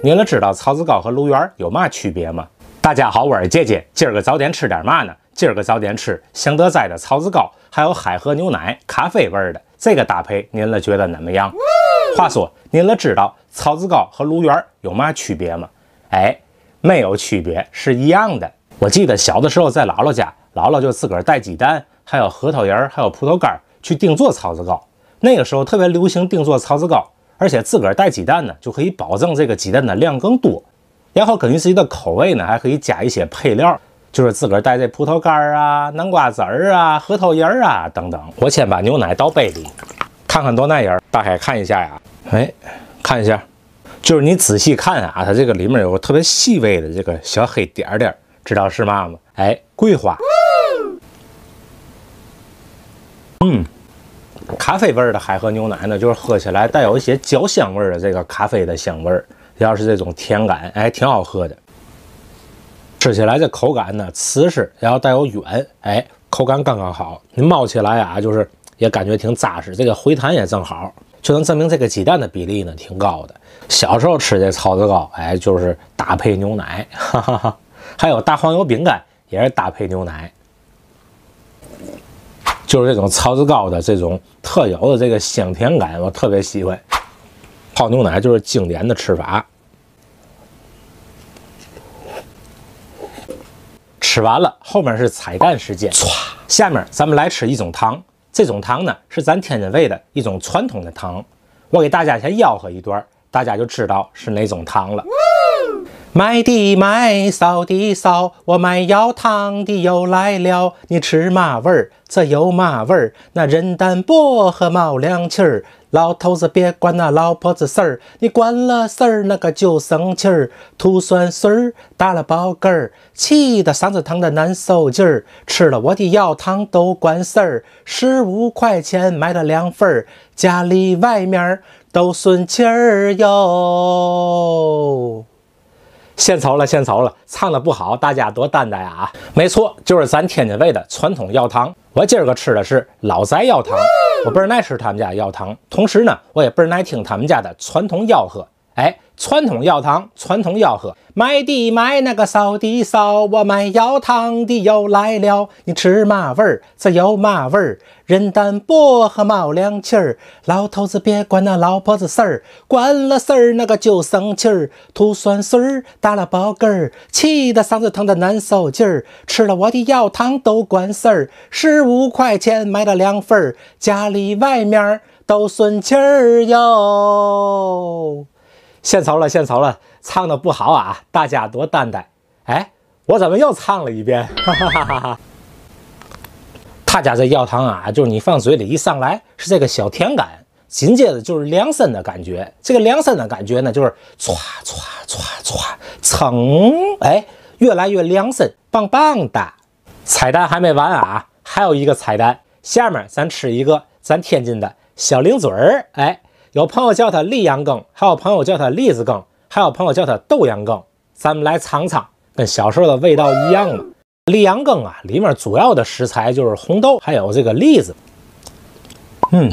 您了知道草子糕和鹿园有嘛区别吗？大家好，我是姐姐，今儿个早点吃点嘛呢？今儿个早点吃祥德斋的草子糕，还有海河牛奶，咖啡味儿的，这个搭配您了觉得怎么样？话说，您了知道草子糕和鹿园有嘛区别吗？哎，没有区别，是一样的。我记得小的时候在姥姥家，姥姥就自个儿带鸡蛋，还有核桃仁儿，还有葡萄干儿去定做草子糕。那个时候特别流行定做草子糕，而且自个儿带鸡蛋呢，就可以保证这个鸡蛋的量更多。然后根据自己的口味呢，还可以加一些配料。就是自个儿带这葡萄干儿啊、南瓜籽儿啊、核桃仁儿啊等等。我先把牛奶倒杯里，看看多耐人。打开看一下呀，哎，看一下，就是你仔细看啊，它这个里面有个特别细微的这个小黑点点，知道是嘛吗？哎，桂花。嗯，咖啡味儿的海河牛奶呢，就是喝起来带有一些焦香味儿的这个咖啡的香味儿，要是这种甜感，哎，挺好喝的。吃起来这口感呢，瓷实，然后带有软，哎，口感刚刚好。你冒起来啊，就是也感觉挺扎实，这个回弹也正好，就能证明这个鸡蛋的比例呢挺高的。小时候吃这草子糕，哎，就是搭配牛奶，哈哈哈。还有大黄油饼干也是搭配牛奶，就是这种槽子糕的这种特有的这个香甜感，我特别喜欢。泡牛奶就是经典的吃法。吃完了，后面是彩蛋时间。唰，下面咱们来吃一种糖，这种糖呢是咱天津卫的一种传统的糖。我给大家先吆喝一段，大家就知道是哪种糖了。买的买，扫的扫，我买药糖的又来了。你吃嘛味儿？这有嘛味儿？那人丹薄荷冒凉气儿。老头子别管那老婆子事儿，你管了事儿那个就生气儿。吐酸水儿，打了饱嗝儿，气得嗓子疼的难受劲儿。吃了我的药汤都管事儿，十五块钱买了两份儿，家里外面都顺气儿哟。献丑了，献丑了，唱的不好，大家多担待啊！没错，就是咱天津卫的传统药汤。我今儿个吃的是老宅药汤，我倍儿爱吃他们家药汤，同时呢，我也倍儿爱听他们家的传统吆喝。哎，传统药汤，传统吆喝，买的买那个扫的扫，我买药汤的又来了。你吃嘛味儿？这有嘛味儿？人丹薄荷冒凉气儿。老头子别管那老婆子事儿，管了事儿那个就生气儿。吐酸水儿，打了饱嗝儿，气得嗓子疼的难受劲儿。吃了我的药汤都管事儿，十五块钱买了两份儿，家里外面都顺气儿哟。献丑了，献丑了，唱的不好啊，大家多担待。哎，我怎么又唱了一遍？哈哈哈哈哈。他家这药汤啊，就是你放嘴里一上来是这个小甜感，紧接着就是凉身的感觉。这个凉身的感觉呢，就是唰唰唰唰，噌，哎，越来越凉身，棒棒的。彩蛋还没完啊，还有一个彩蛋，下面咱吃一个咱天津的小零嘴儿，哎。有朋友叫它栗阳羹，还有朋友叫它栗子羹，还有朋友叫它豆阳羹。咱们来尝尝，跟小时候的味道一样吗？栗阳羹啊，里面主要的食材就是红豆，还有这个栗子。嗯，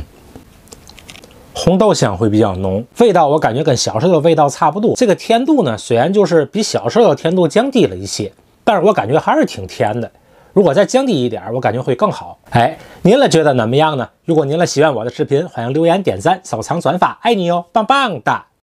红豆香会比较浓，味道我感觉跟小时候的味道差不多。这个甜度呢，虽然就是比小时候的甜度降低了一些，但是我感觉还是挺甜的。如果再降低一点，我感觉会更好。哎，您了觉得怎么样呢？如果您了喜欢我的视频，欢迎留言、点赞、收藏、转发，爱你哟，棒棒的！